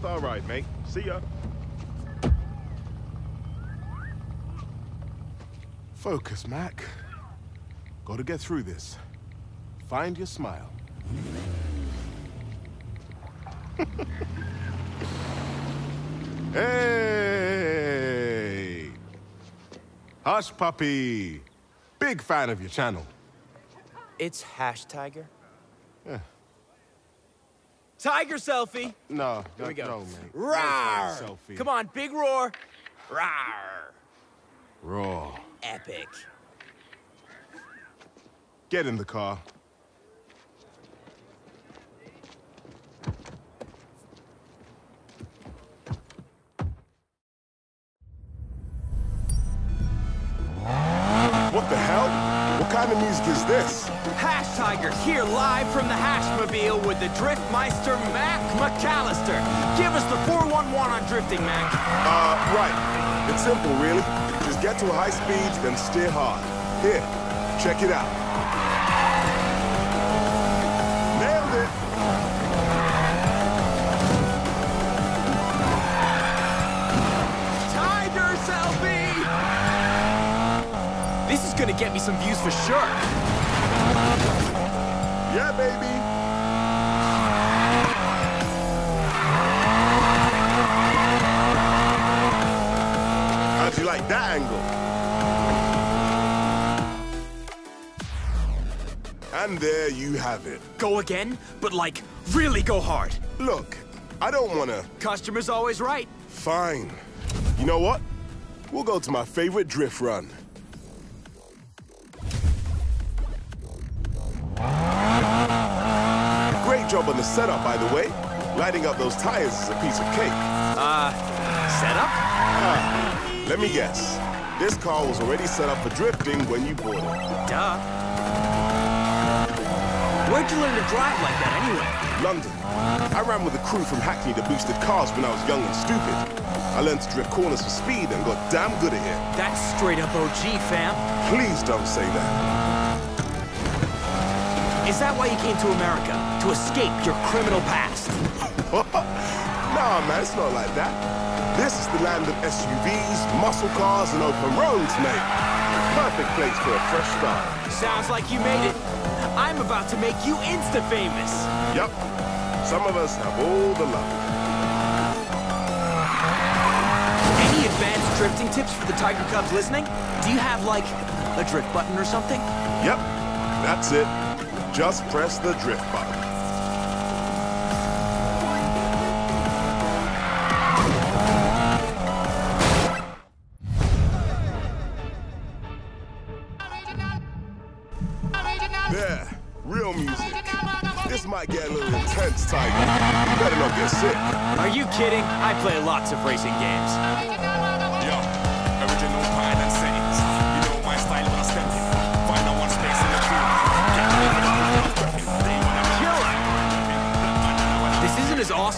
Rockstar ride, mate. See ya. Focus, Mac. Gotta get through this. Find your smile. hey! Hush, puppy. Big fan of your channel. It's Hash Tiger. Yeah. Tiger selfie. No, Here we go. no, mate. Roar! Selfie. Come on, big roar. Roar. Raw. Epic. Get in the car. Kind of music is this? Hash Tiger here live from the Hashmobile with the Driftmeister Mac McAllister. Give us the 411 on drifting, Mac. Uh, right. It's simple, really. Just get to a high speed, and steer hard. Here, check it out. Me some views for sure. Yeah, baby! How'd you like that angle? And there you have it. Go again, but like, really go hard. Look, I don't wanna... Customer's always right. Fine. You know what? We'll go to my favorite drift run. Job on the setup, by the way. Lighting up those tires is a piece of cake. Uh, setup? Ah, let me guess. This car was already set up for drifting when you bought it. Duh. Where'd you learn to drive like that anyway? London. I ran with a crew from Hackney that boosted cars when I was young and stupid. I learned to drift corners for speed and got damn good at it. That's straight up OG, fam. Please don't say that. Is that why you came to America? To escape your criminal past? nah, man, it's not like that. This is the land of SUVs, muscle cars, and open roads, mate. Perfect place for a fresh start. Sounds like you made it. I'm about to make you insta-famous. Yup. Some of us have all the luck. Any advanced drifting tips for the Tiger Cubs listening? Do you have, like, a drift button or something? Yep, that's it. Just press the drift button. There, real music. This might get a little intense, Tiger. You better not get sick. Are you kidding? I play lots of racing games.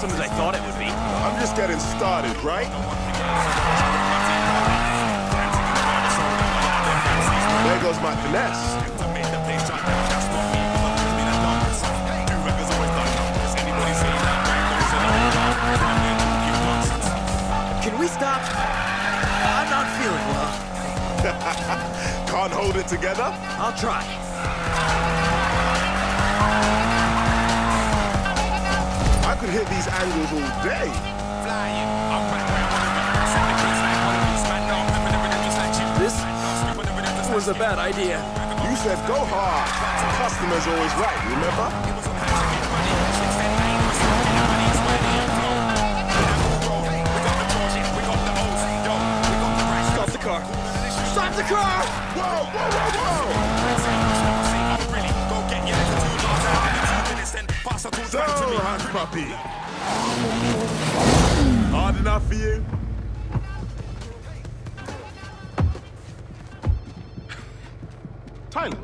Awesome as I thought it would be. I'm just getting started, right? There goes my finesse. to make the place shut down. That's not me. Fuck with me, that numbers. Two records always done numbers. Anybody say that, man, goes in the Damn, man, keep nonsense. Can we stop? I'm not feeling well. Can't hold it together? I'll try. Could hit these angles all day. Flying. I'm back where I wanna be. Set the case like police. Man, no, I'm flipping everything just like you. This Stupid everything just was a bad idea. You said go hard. Customer's always right, remember? Stop the car. Stop the car! Whoa, whoa, whoa, whoa! So, hush puppy. Hard enough for you? Tyler,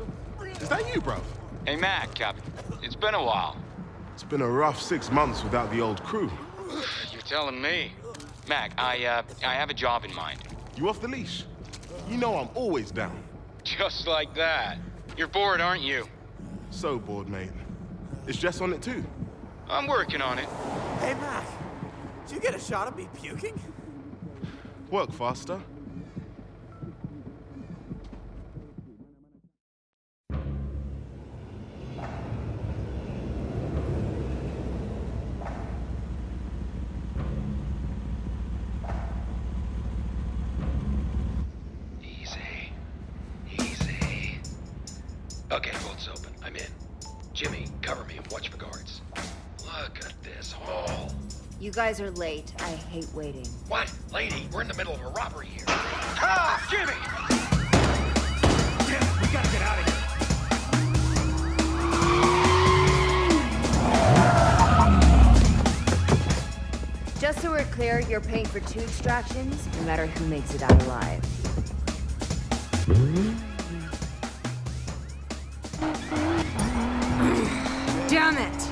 is that you, bro? Hey, Mac, Captain. It's been a while. It's been a rough six months without the old crew. You're telling me. Mac, I, uh, I have a job in mind. You off the leash? You know I'm always down. Just like that. You're bored, aren't you? So bored, mate. Is Jess on it too? I'm working on it. Hey, Mac. did you get a shot of me puking? Work faster. You guys are late. I hate waiting. What? Lady, we're in the middle of a robbery here. Ah, Jimmy! Damn it, we gotta get out of here. Just so we're clear, you're paying for two extractions, no matter who makes it out alive. Damn it!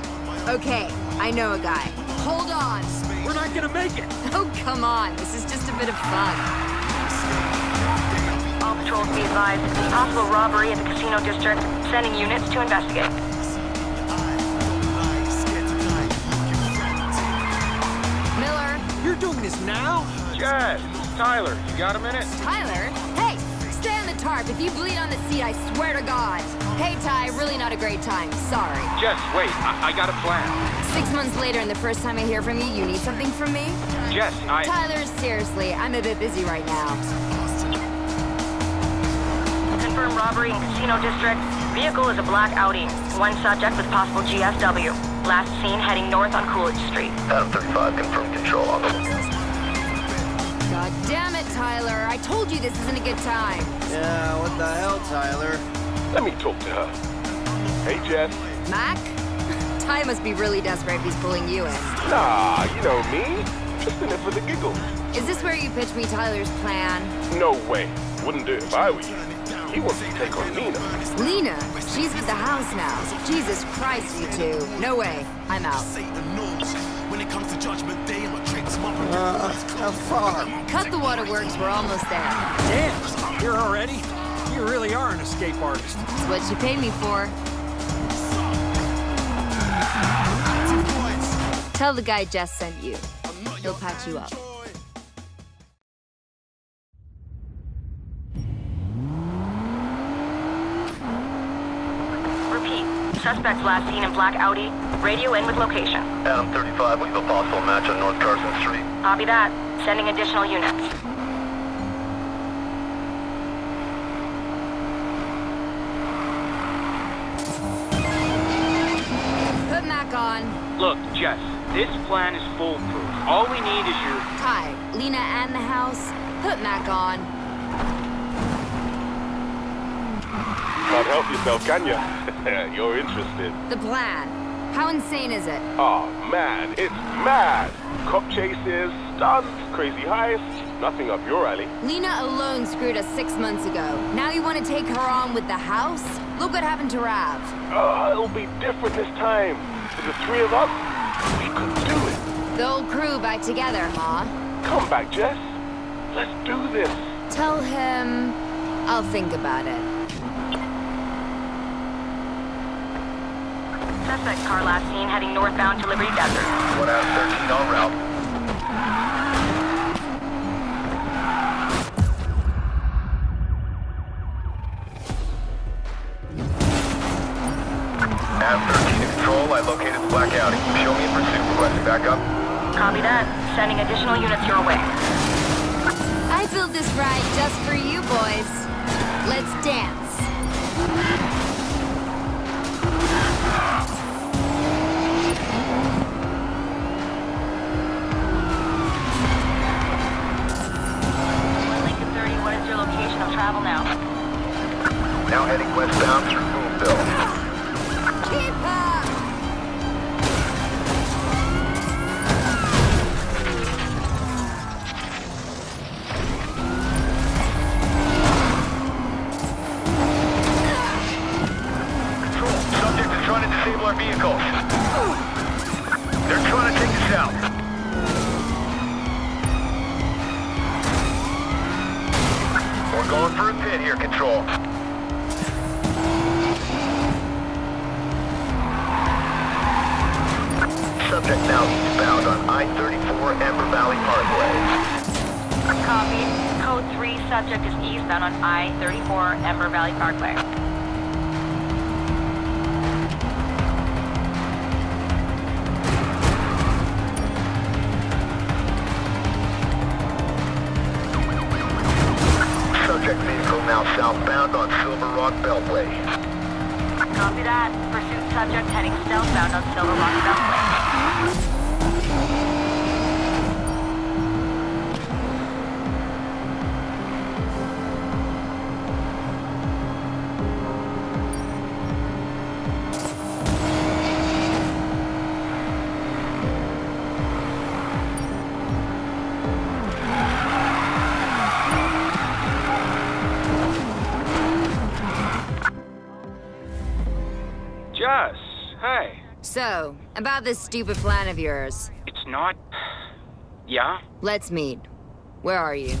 Okay, I know a guy. Hold on! We're not gonna make it. Oh, come on. This is just a bit of fun. All patrols be advised. Possible robbery at the casino district. Sending units to investigate. Miller, You're doing this now? Jess, Tyler, you got a minute? Tyler, hey, stay on the tarp. If you bleed on the seat, I swear to God. Hey, Ty, really not a great time. Sorry. Jess, wait, I, I got a plan. Six months later, and the first time I hear from you, you need something from me? Jess, I. Tyler, seriously, I'm a bit busy right now. Confirmed robbery in casino district. Vehicle is a black Audi. One subject with possible GSW. Last seen heading north on Coolidge Street. Adam 35, confirm control officer. God damn it, Tyler. I told you this isn't a good time. Yeah, what the hell, Tyler? Let me talk to her. Hey, Jess. Mac? Ty must be really desperate if he's pulling you in. Nah, you know me. Just in it for the giggle. Is this where you pitch me Tyler's plan? No way. Wouldn't do it if I were you. He wants to take on Lina. Lina, she's with the house now. Jesus Christ, you two. No way. I'm out. Uh, how far? Cut the waterworks, we're almost there. Damn, you're already? You really are an escape artist. It's what you paid me for. Tell the guy Jess sent you. He'll patch you up. Suspects last seen in black Audi. Radio in with location. Adam 35, we have a possible match on North Carson Street. Copy that. Sending additional units. Put Mac on. Look, Jess, this plan is foolproof. All we need is your. Ty, Lina and the house. Put Mac on. Can't help yourself, can you? You're interested. The plan. How insane is it? Oh, man, it's mad. Cop chases, stunts, crazy heists, nothing up your alley. Lina alone screwed us six months ago. Now you want to take her on with the house? Look what happened to Rav. Oh, it'll be different this time. For the three of us, we could do it. The old crew back together, huh? Come back, Jess. Let's do this. Tell him I'll think about it. Suspect car last seen heading northbound to Liberty Desert. One out of 13 en route. Pit here, Control. Subject now eastbound on I-34 Amber Valley Parkway. Copy. Code 3, subject is eastbound on I-34 Ember Valley Parkway. Southbound on Silver Rock Beltway. Copy that. Pursuit subject heading southbound on Silver Rock Beltway. Hey. So, about this stupid plan of yours. It's not. Yeah? Let's meet. Where are you?